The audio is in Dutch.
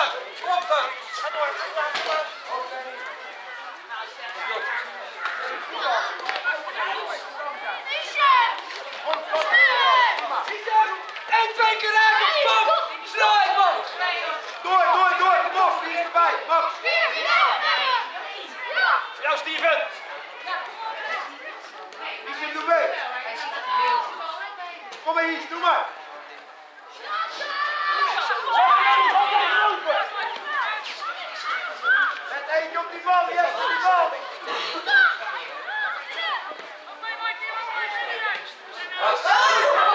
Ga door, ga door. En twee keer raken, stop! Snelheid, man! Door, door, door, is erbij, Steven! Wie zit er mee! Kom maar hier, doe maar! Eentje op die bal, yes, op die bal. Als